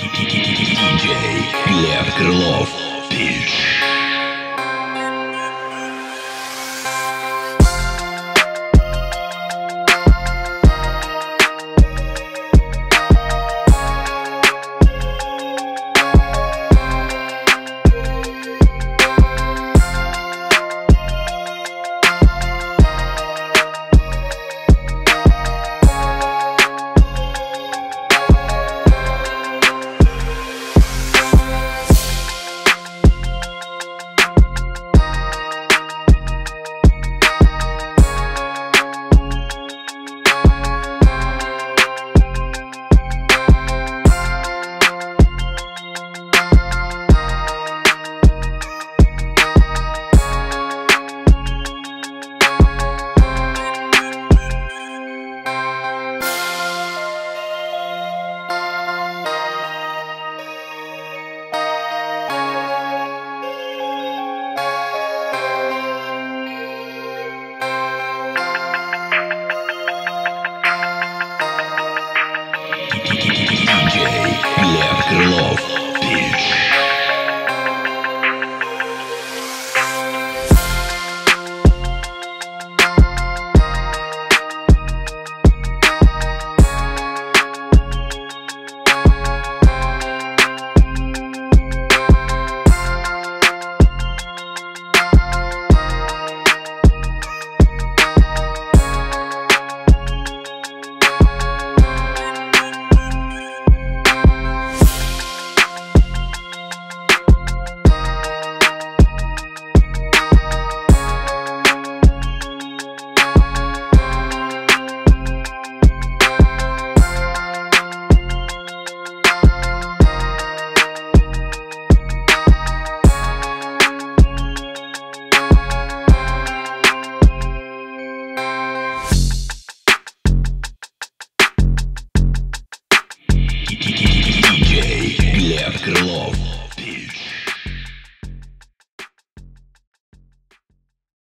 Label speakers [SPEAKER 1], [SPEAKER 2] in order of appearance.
[SPEAKER 1] Диджей Глеб Крылов. Пич.